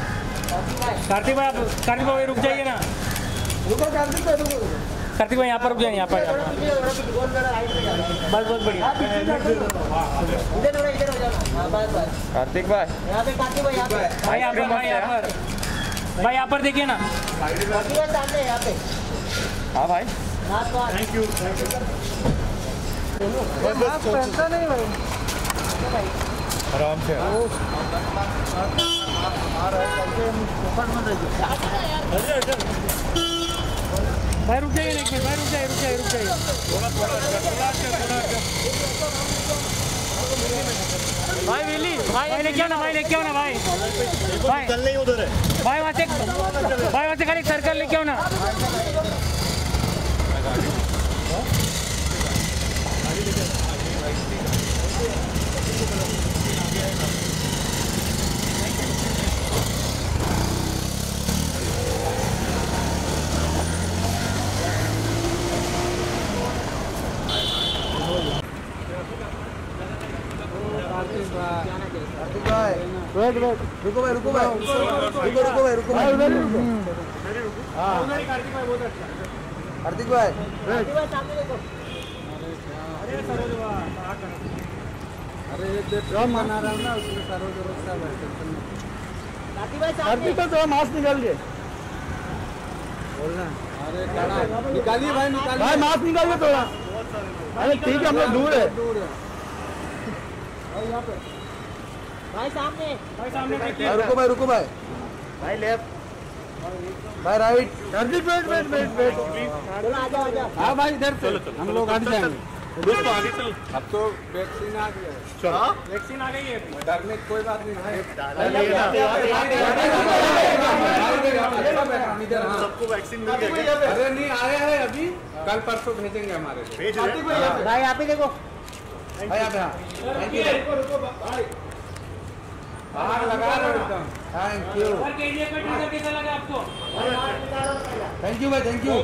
कार्तिक भाई आप कार्तिक भाई रुक जाइए ना। रुको कार्तिक भाई रुको कार्तिक भाई यहाँ पर रुक जाइए यहाँ पर बस बहुत बढ़िया। कार्तिक भाई। यहाँ पे कार्तिक भाई यहाँ पे भाई यहाँ पर भाई यहाँ पर। भाई यहाँ पर देखिए ना। कार्तिक भाई सामने यहाँ पे हाँ भाई। थैंक यू नहीं भाई आराम से। भाई रुक जाइए ना एक मिनट भाई रुक जाइए रुक जाइए रुक जाइए। भाई विली भाई लेके आओ ना भाई लेके आओ ना भाई। भाई चल नहीं उधर है। भाई वहाँ से भाई वहाँ से खाली सर्कल लेके आओ ना कार्तिक भाई वेट वेट रुको भाई रुको भाई। रुको रुको भाई रुको। भाई उधर रुको। कार्तिक भाई कार्तिक भाई। सामने देखो। मना रहा हूँ ना उसमें सरोज रोज का बैठे कार्तिक भाई सामने। तो थोड़ा मास्क निकाल के बोलना। अरे निकालिए भाई निकालिए। भाई मास्क निकालिए थोड़ा। अरे ठीक है हम लोग दूर है। भाई सामने भाई सामने भाई रुको भाई रुको भाई भाई लेफ़्ट भाई right Kartik wait wait wait wait चलो आ जाओ आ जाओ हाँ भाई इधर से हम लोग हट जाएँगे दोस्त आगे चल अब तो वैक्सीन आ गया है वैक्सीन आ गई है डरने की कोई बात नहीं है सबको वैक्सीन मिल गया क्या? अरे नहीं आया है अभी कल परसों भेजेंगे हमारे हैं? भाई आप पे देखो यहाँ। पे थैंक यू बाहर लगा रहे एकदम। थैंक यू कैसा लगा आपको? थैंक यू भाई थैंक यू